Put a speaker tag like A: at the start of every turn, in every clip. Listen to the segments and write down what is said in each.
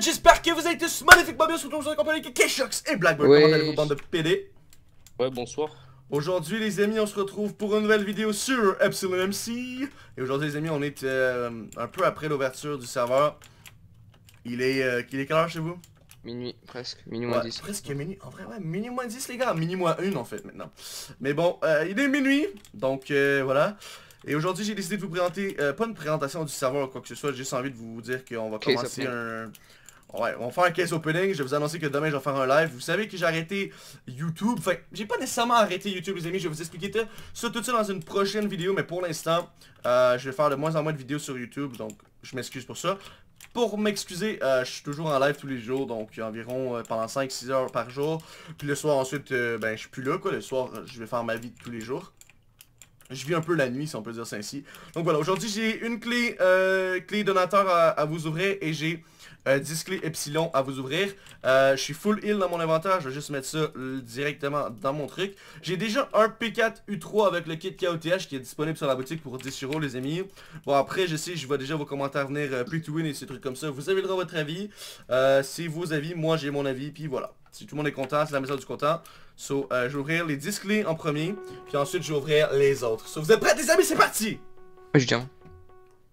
A: J'espère que vous avez tous magnifiquement bien, surtout en compagnie de Keshox et Blackbird.
B: Ouais.
A: Comment allez-vous, bande de PD?
C: Ouais, bonsoir.
A: Aujourd'hui, les amis, on se retrouve pour une nouvelle vidéo sur Epsilon MC. Et aujourd'hui, les amis, on est euh, un peu après l'ouverture du serveur. Il est, euh, il est quelle heure chez vous?
B: Minuit, presque. Minuit moins
A: Ouais,
B: 10.
A: presque minuit. En vrai, ouais, minuit moins 10, les gars. Minuit moins 1, en fait, maintenant. Mais bon, euh, il est minuit. Donc, euh, voilà. Et aujourd'hui, j'ai décidé de vous présenter, euh, pas une présentation du serveur ou quoi que ce soit, j'ai juste envie de vous dire qu'on va commencer un... Ouais, on va faire un case opening, je vais vous annoncer que demain je vais faire un live. Vous savez que j'ai arrêté YouTube, enfin, j'ai pas nécessairement arrêté YouTube les amis, je vais vous expliquer ça tout suite dans une prochaine vidéo, mais pour l'instant, euh, je vais faire de moins en moins de vidéos sur YouTube, donc je m'excuse pour ça. Pour m'excuser, euh, je suis toujours en live tous les jours, donc environ euh, pendant 5-6 heures par jour. Puis le soir ensuite, ben je suis plus là quoi, le soir je vais faire ma vie de tous les jours. Je vis un peu la nuit, si on peut dire ça ainsi. Donc voilà, aujourd'hui j'ai une clé, euh, clé donateur à, vous ouvrir et j'ai euh, 10 clés Epsilon à vous ouvrir. Euh, je suis full heal dans mon inventaire, je vais juste mettre ça euh, directement dans mon truc. J'ai déjà un P4 U3 avec le kit KOTH qui est disponible sur la boutique pour 10 euros les amis. Bon après, je sais, je vois déjà vos commentaires venir euh, play to win et ces trucs comme ça. Vous avez le droit à votre avis. Euh, c'est vos avis, moi j'ai mon avis, puis voilà. Si tout le monde est content, c'est la maison du content. So, euh, je vais ouvrir les 10 clés en premier, puis ensuite je vais ouvrir les autres. So, vous êtes prêts les amis, c'est parti
B: Ouais, je tiens.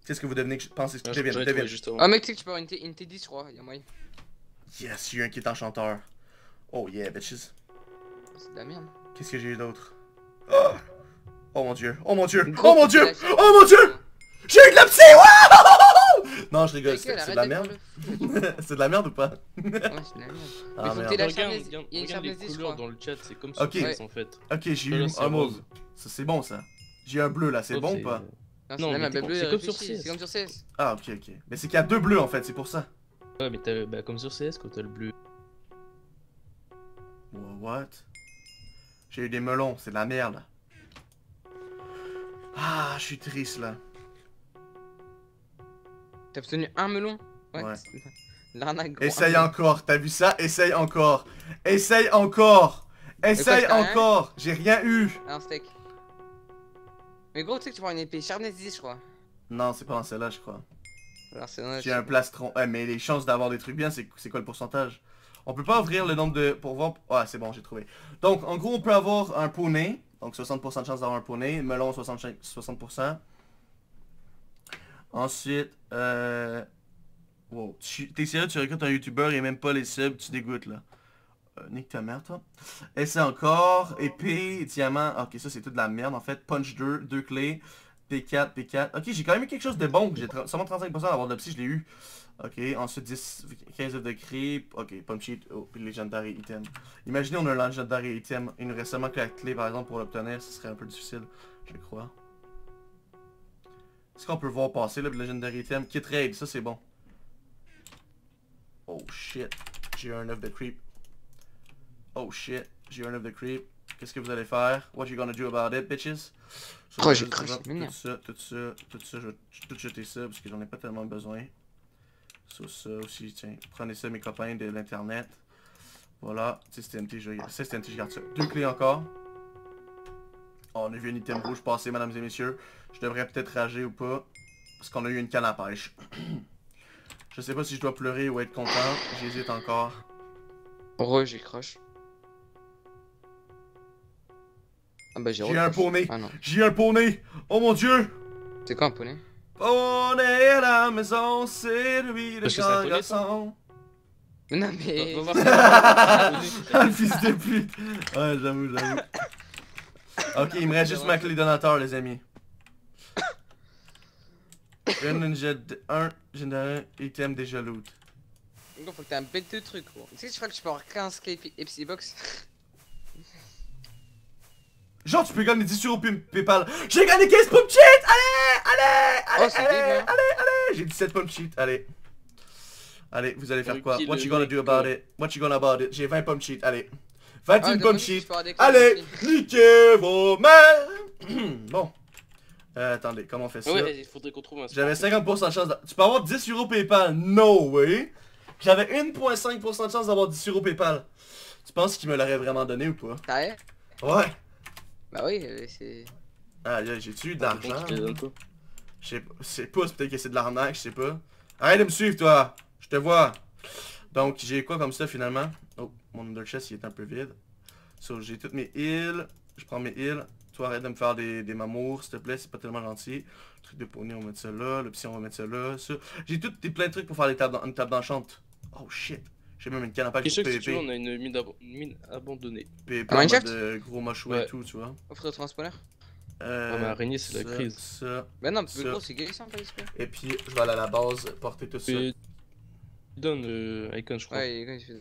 A: Qu'est-ce que vous devenez, pensez,
C: Ah,
A: devine,
C: j'en ai
A: devine.
C: trouvé juste avant.
B: Ah, mec, tu sais que tu peux avoir une, T- une T10, je crois. Y'a moyen.
A: Yes, j'ai eu un kit enchanteur. Oh yeah, bitches.
B: C'est de la merde.
A: Qu'est-ce que j'ai eu d'autre? Oh! Oh mon dieu, oh mon dieu, oh mon dieu, oh mon dieu J'ai eu de la psy, wow Non, je rigole, c'est de la merde
B: de
A: C'est de la merde ou pas
B: Ouais, c'est de la merde.
A: Ah merde.
B: la
C: regarde, regarde,
B: il y a une
C: regarde les couleurs dans le chat, c'est comme sur
A: Ok.
C: PS en fait.
A: Ok, j'ai eu un mauve.
C: rose.
A: Ça c'est bon ça. J'ai un bleu là, c'est bon ou pas
B: Non,
C: Non,
B: c'est
C: comme sur CS.
B: C'est comme sur CS.
A: Ah ok ok. Mais c'est qu'il y a deux bleus en fait, c'est pour ça.
C: Ouais, mais t'as bah, comme sur CS quand t'as le bleu.
A: What? J'ai eu des melons, c'est de la merde. Ah, je suis triste là.
B: T'as obtenu un melon
A: Ouais.
B: c'est- L'arnaque.
A: Essaye
B: un
A: encore, t'as vu ça? Essaye encore. Essaye encore. Essaye
B: quoi,
A: encore. J'ai rien eu.
B: Un steak. Mais gros, tu sais que tu prends une épée 10, je crois.
A: Non, c'est pas dans celle-là, je crois. J'ai un plastron. Eh, mais les chances d'avoir des trucs bien, c'est quoi le pourcentage? On peut pas ouvrir le nombre de... Pour voir... Ouais, c'est bon, j'ai trouvé. Donc, en gros, on peut avoir un poney. Donc, 60% de chance d'avoir un poney. Melon, 65 60%. Ensuite, euh... Wow. T'es sérieux, tu recrutes un YouTuber et même pas les subs, tu dégoûtes, là. Euh, nique ta mère, toi? Essaie encore. Épée, diamant. Ok, ça, c'est toute de la merde, en fait. Punch 2, deux clés. P4, P4. Ok, j'ai quand même eu quelque chose de bon. J'ai seulement 35% d'avoir de psy, je l'ai eu. Ok, ensuite 10, 15 œufs de creep. Ok, sheet. Oh, puis legendary item. Imaginez on a un legendary item. Il nous reste seulement que la clé par exemple pour l'obtenir. Ce serait un peu difficile, je crois. Est-ce qu'on peut voir passer le legendary item? Kit raid, ça c'est bon. Oh shit. J'ai un œuf de creep. Oh shit. J'ai un œuf de creep. Qu'est-ce que vous allez faire? What you gonna do about it, bitches?
B: Oh, j'ai
A: vais
B: mais
A: Tout ça, tout ça, tout ça, je vais tout jeter ça parce que j'en ai pas tellement besoin. Ça, ça aussi, tiens. Prenez ça, mes copains de l'internet. Voilà. C'était MT, je Ça, c'était MT, je garde ça. Deux clés encore. Oh, on a vu un item rouge passer, mesdames et messieurs. Je devrais peut-être rager ou pas. Parce qu'on a eu une canne à pêche. je sais pas si je dois pleurer ou être content. J'hésite encore.
B: Heureux, j'ai crush. Ah bah j'ai
A: J'ai un poney.
B: Ah.
A: J'ai un poney. Oh mon dieu.
B: C'est quoi un poney?
A: Poney à la maison, c'est lui le grand garçon.
B: Mais non, mais.
A: Ah, le fils de pute Ouais, j'avoue, j'avoue. Ok, il me reste juste ma clé donateur, les amis. Un ninja... item déjà loot.
B: Gros, faut que t'aies un bête de trucs, gros. Tu sais que je crois que tu peux avoir 15 clés Epsi Box
A: Genre, tu peux gagner 10 euros Pay- Paypal. J'ai gagné 15 pump cheat Allez Allez Allez
B: Oh,
A: Allez
B: hein.
A: Allez Allez J'ai 17 pump cheat, allez. Allez, vous allez faire quoi? What you gonna do about it? What you gonna about it? J'ai 20 pump cheat, allez. 21
B: Ah, clés
A: Allez, niquez vos mères Bon. Euh, attendez, comment on fait ça?
C: Ouais, il faudrait qu'on trouve un
A: J'avais
C: sport.
A: 50% de chance d'a- Tu peux avoir 10 euros Paypal? No way. J'avais 1.5% de chance d'avoir 10 euros Paypal. Tu penses qu'il me l'aurait vraiment donné ou pas?
B: T'as
A: Ouais?
B: Bah oui, euh, c'est.
A: Ah, là, j'ai-tu eu de
C: Bon,
A: l'argent? je sais pas, c'est peut-être que c'est de l'arnaque, je sais pas. Arrête de me suivre, toi. Je te vois. Donc, j'ai quoi comme ça finalement? Oh, mon under chest il est un peu vide. So, j'ai toutes mes heals. Je prends mes heals. Toi, arrête de me faire des, des mamours, s'il te plaît, c'est pas tellement gentil. Truc de poney, on va mettre ça là. L'option, on va mettre ça là. Ça. J'ai tout des plein de trucs pour faire les tables, une table d'enchante. Oh shit. J'ai même une canne à pêche pour
C: que si
A: PvP.
C: on a une mine, abo- mine abandonnée.
A: PvP
B: Un
A: mode euh, gros mochou et tout, tu vois.
B: Offre ton spawner
A: Euh,
C: Ouais, mais araignée, c'est la crise.
A: Ça.
B: Bah non, gros, c'est gay ça, pas l'esprit.
A: Et puis, je vais aller à la base, porter tout ça.
C: Donne euh, Icon, je crois.
B: Ouais, il fait.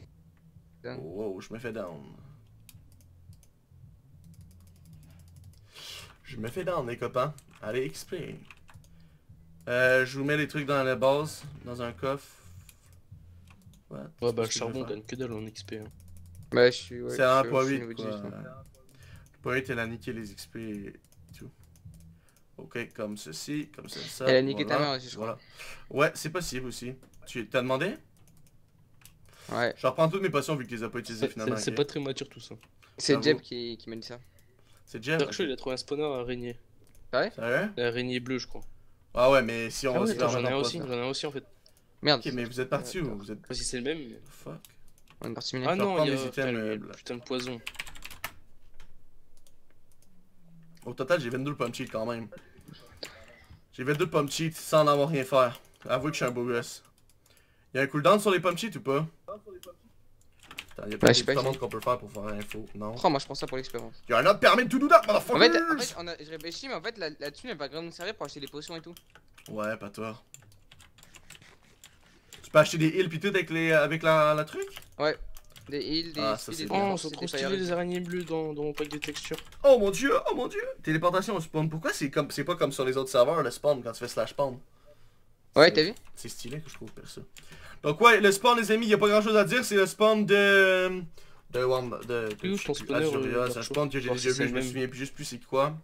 A: Oh, wow, je me fais down. Je me fais down, les copains. Allez, XP. Euh, je vous mets les trucs dans la base, dans un coffre. What?
C: Ouais, bah le charbon donne que dalle en XP. Hein.
B: Bah, je suis. Ouais,
A: C'est
B: je
A: un
B: suis-
A: point
B: je suis
A: 8
B: niveau
A: quoi.
B: 18, moi.
A: Le point 8, elle a niqué les XP et tout. Ok, comme ceci, comme ça, ça.
B: Elle a niqué ta mère aussi, je crois.
A: voilà. Ouais, c'est possible aussi. Tu t'as demandé?
B: Ouais.
A: Je reprends toutes mes potions vu que tu les as pas utilisées finalement.
C: c'est pas très mature tout ça.
B: C'est. Jeb qui, qui m'a dit ça.
A: C'est Jeff.
C: Dark Show, il a trouvé un spawner araignée.
A: Sérieux?
C: L'araignée bleue, je crois.
A: Ah ouais, mais si on
C: Ah
A: va
C: ouais,
A: se
C: attends,
A: faire
C: j'en ai un aussi, j'en ai un aussi en fait.
B: Merde.
A: Ok, mais vous êtes parti où Vous êtes...
C: Je sais pas si c'est le même. mais-
A: Fuck.
B: On est parti miner.
C: Ah non,
A: reprendre
C: il y
A: les
C: a
A: items,
C: putain,
A: euh,
C: putain de poison.
A: Au total, j'ai 22 pommes cheats quand même. J'ai 22 pommes cheats sans en avoir rien faire. Avouez que je suis un beau gosse. Y'a un cooldown sur les pommes cheats ou pas? Attends, y'a pas
B: Ouais,
A: commandes
B: j'ai-
A: qu'on peut faire pour faire info. Non?
B: Oh, moi je prends ça pour l'expérience.
A: Y'a un autre permis de to do that,
B: En fait, en fait on a, je réfléchis, mais en fait, la, la thune elle va grave nous servir pour acheter des potions et tout.
A: Ouais, pas toi. Tu peux acheter des heals pis tout avec, les, avec la, la truc?
B: Des heals, des
A: Ah, ça, c'est
B: des.
C: Oh,
B: des
C: trop
B: fire
C: stylé
B: rate.
C: les araignées bleues dans, dans mon pack de textures.
A: Oh mon dieu, oh mon dieu Téléportation au spawn. Pourquoi c'est comme c'est pas comme sur les autres serveurs le spawn quand tu fais slash spawn?
B: Ouais, t'as vu?
A: C'est stylé que je trouve perso. Donc ouais, le spawn les amis, y a pas grand chose à dire, c'est le spawn de... De... Wam- de...
C: Spawner,
A: Azuria,
C: euh,
A: c'est un
C: Dark
A: spawn que j'ai déjà vu, je me souviens plus juste plus c'est quoi.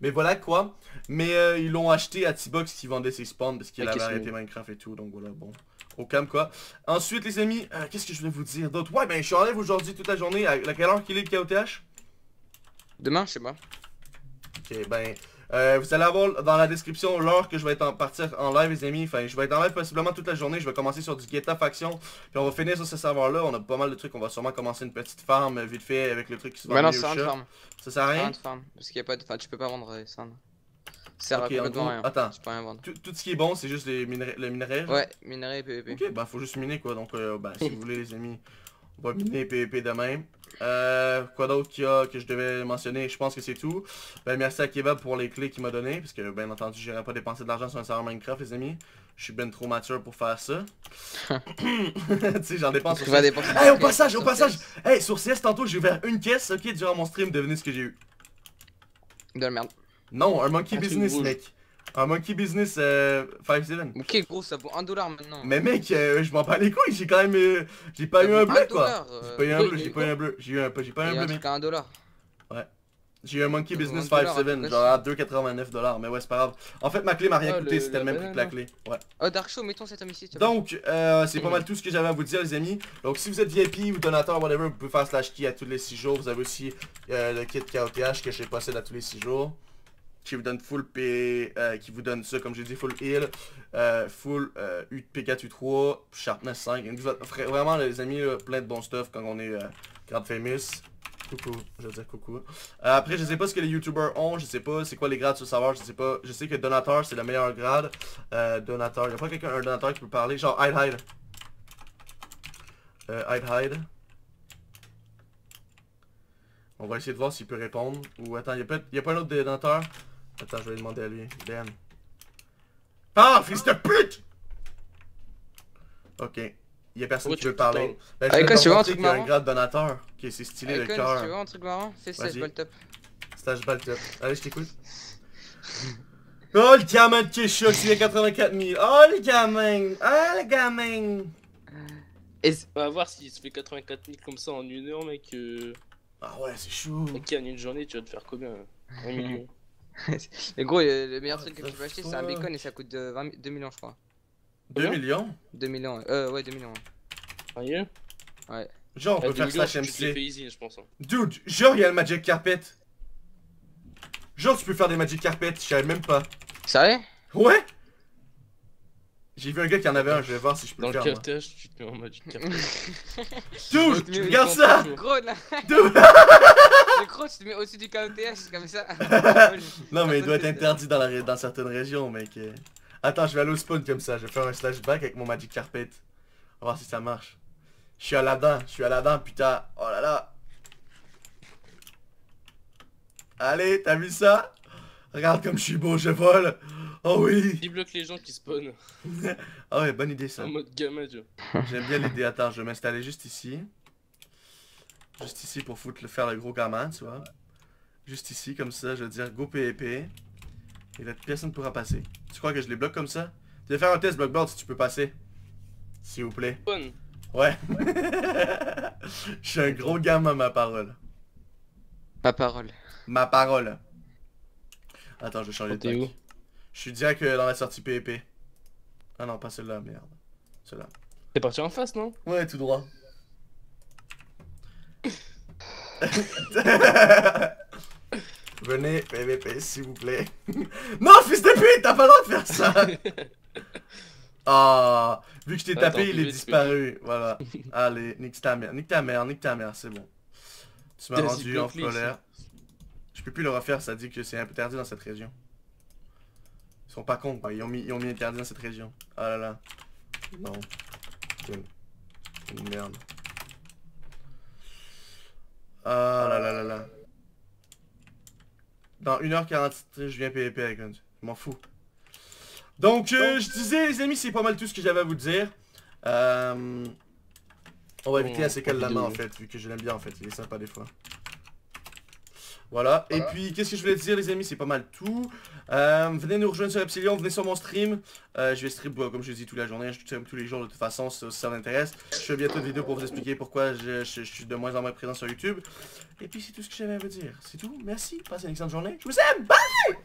A: Mais voilà quoi. Mais euh, ils l'ont acheté à T-Box qui vendait ses spawns parce qu'il
C: Ok,
A: avait arrêté. Minecraft et tout, donc voilà, bon. Au calme quoi. Ensuite les amis, euh, qu'est-ce que je voulais vous dire d'autre? Ouais ben je suis en live aujourd'hui toute la journée, à à quelle heure qu'il est le KOTH
B: Demain, je sais pas.
A: Ok, ben, euh, vous allez avoir dans la description l'heure que je vais être en partir en live, les amis. Enfin, je vais être en live possiblement toute la journée. Je vais commencer sur du Guetta Faction. Puis on va finir sur ce serveur-là. On a pas mal de trucs. On va sûrement commencer une petite farm euh, vite fait avec le truc qui se vend
B: Maintenant,
A: mieux
B: c'est farm.
A: Ça sert à rien?
B: Farm. Parce qu'il y a pas de. Enfin, tu peux pas vendre euh, ça. Ça sert à
A: Ok, en
B: complètement
A: gros,
B: rien.
A: attends.
B: Peux rien vendre.
A: Tout, tout ce qui est bon, c'est juste les minerais, le minerai.
B: Ouais, minerai et PVP.
A: Ok, ben faut juste miner quoi. Donc, euh, ben, si vous voulez, les amis, va miner PvP demain. Euh, quoi d'autre qu'il y a que je devais mentionner? Je pense que c'est tout. Ben, merci à Kebab pour les clés qu'il m'a donné. Parce que, bien entendu, j'irai pas dépenser de l'argent sur un serveur Minecraft, les amis. Je suis ben trop mature pour faire ça. tu sais, j'en dépense
B: Tu
A: sur
B: vas dépenser.
A: Hey, au passage, au passage. Hey, sur CS, tantôt, j'ai ouvert une caisse, ok, durant mon stream, devinez ce que j'ai eu.
B: De la merde.
A: Non, un monkey
C: Un truc
A: business,
C: rouge.
A: mec. Un monkey business euh, 5-7.
B: Ok, gros, ça vaut 1$ maintenant.
A: Mais mec, euh, je m'en bats les couilles, j'ai quand même... euh, j'ai pas eu un bleu,
B: 1
A: quoi.
B: dollar,
A: J'ai
B: euh,
A: pas eu un bleu, j'ai pas eu un bleu. J'ai eu un, j'ai pas eu
B: Il y
A: un
B: un
A: bleu, mec.
B: truc à 1$.
A: J'ai eu un monkey business
B: vaut un dollar,
A: 5-7,
B: en tout
A: genre à 2,89 dollars. Mais ouais, c'est pas grave. En fait, ma clé m'a rien
C: Ah,
A: coûté, c'était le même prix que la clé. Ouais.
B: Oh, Dark Show, mettons cet homme ici.
A: Donc, euh, c'est pas
C: Mhm.
A: mal tout ce que j'avais à vous dire, les amis. Donc, si vous êtes VIP ou donateur, whatever, vous pouvez faire slash key à tous les 6 jours. Vous avez aussi euh, le kit KOTH que je possède à tous les 6 jours. Qui vous donne full P, euh, qui vous donne ça, comme j'ai dit, full heal, euh, full euh, U- P4, U3, sharpness 5. Donc, Vraiment, les amis, plein de bons stuff quand on est euh, grand famous. Coucou, je veux dire coucou. Après, je sais pas ce que les youtubers ont, je sais pas c'est quoi les grades sur le serveur, je sais pas. Je sais que donateur c'est le meilleur grade. Donateur, y'a pas quelqu'un, un donateur qui peut parler, genre hide hide. Hide hide. On va essayer de voir s'il peut répondre. Ou attends, y'a pas, a pas un autre donateur? Attends, je vais demander à lui. Dan. Ah, fils de pute Ok. Y a personne qui
C: tu
A: veut parler. Ben, je
B: Avec
A: vais
B: quoi, tu veux un truc
A: a un
B: marrant?
A: grade donateur. Ok, c'est stylé le cœur.
B: si tu veux un truc marrant, slash
A: Vas-y.
B: ball top.
A: Stage balle top. Allez, je t'écoute. Oh le gamin de Kesha, il a 84 000. Oh le gamin. Oh le gamin.
B: Et
C: On va voir s'il se fait 84 000 comme ça en une heure, mec. Euh...
A: Ah ouais, c'est chaud.
C: Ok, en une journée, tu vas te faire combien? 1 million.
B: Mais gros, le, le meilleur truc que tu peux acheter, c'est un bacon et ça coûte euh, 20 2 millions, je crois.
A: 2 millions
B: 2 millions, ouais. euh, ouais, 2 millions. ouais.
C: Sérieux?
A: Genre, on
C: Ah,
A: peut faire
C: millions, les fais
A: MC.
C: easy, je pense. hein.
A: Dude, genre, il y a le Magic Carpet. Genre, tu peux faire des Magic Carpet, je savais même pas.
B: Sérieux?
A: Ouais J'ai vu un gars qui en avait un, je vais voir si je peux
C: Dans
A: le
C: le
A: faire. moi.
C: captage, tu te mets en mode.
A: Dude, regarde ça
B: Gros, là.
A: Dude.
B: Le gros, tu te mets au-dessus du KOTH comme ça.
A: Non mais il doit être interdit dans, la, ré- dans certaines régions, mec. Attends, je vais aller au spawn comme ça, je vais faire un slash back avec mon Magic Carpet. On va voir si ça marche. Je suis à la dent, je suis à la dent, putain. Oh là là. Allez, t'as vu ça? Regarde comme je suis beau, je vole. Oh oui.
C: Il bloque les gens qui spawnent
A: Ah ouais, bonne idée ça.
C: en mode gamin, tu vois.
A: J'aime bien l'idée. Attends, je vais m'installer juste ici. Juste ici pour foutre le, faire le gros gamin, tu vois. Juste ici, comme ça, je vais dire go PvP. Et là, personne ne pourra passer. Tu crois que je les bloque comme ça? Tu vas faire un test blockboard si tu peux passer. S'il vous plaît.
C: Spawn.
A: Ouais. je suis un gros gamin, ma parole.
B: Ma parole.
A: Ma parole. Attends, je vais changer de
C: T'es
A: pack. Je suis direct euh, dans la sortie PvP. Ah non, pas celle-là, merde. Celle-là.
C: T'es parti en face, non?
A: Ouais, tout droit. Venez, PVP, s'il vous plaît. non, fils de pute, t'as pas le droit de faire ça. Ah, vu que je t'ai tapé, il est disparu. Voilà. Allez, nique ta mère, nique ta mère, nique ta mère, c'est bon. Tu m'as rendu en colère. Je peux plus le refaire, ça dit que c'est interdit dans cette région. Ils sont pas cons, quoi. Ils ont mis, ils ont mis interdit dans cette région. Ah là là. Non. Quelle merde. Ah là là là là. Dans 1h40, je viens PvP avec un. Je m'en fous. Donc, euh, je disais, les amis, c'est pas mal tout ce que j'avais à vous dire. Euh, on va éviter
C: Bon,
A: la séquelle de la main en fait, vu que je l'aime bien en fait. Il est sympa des fois. Voilà, et puis qu'est-ce que je voulais dire les amis, c'est pas mal tout. Euh, venez nous rejoindre sur Epsilon, venez sur mon stream. Euh, je vais stream bah, comme je dis toute la journée, je stream tous les jours de toute façon si si ça vous intéresse. Je fais bientôt une vidéo pour vous expliquer pourquoi je, je- je suis de moins en moins présent sur YouTube. Et puis c'est tout ce que j'avais à vous dire, c'est tout, merci, passez une excellente journée, je vous aime, bye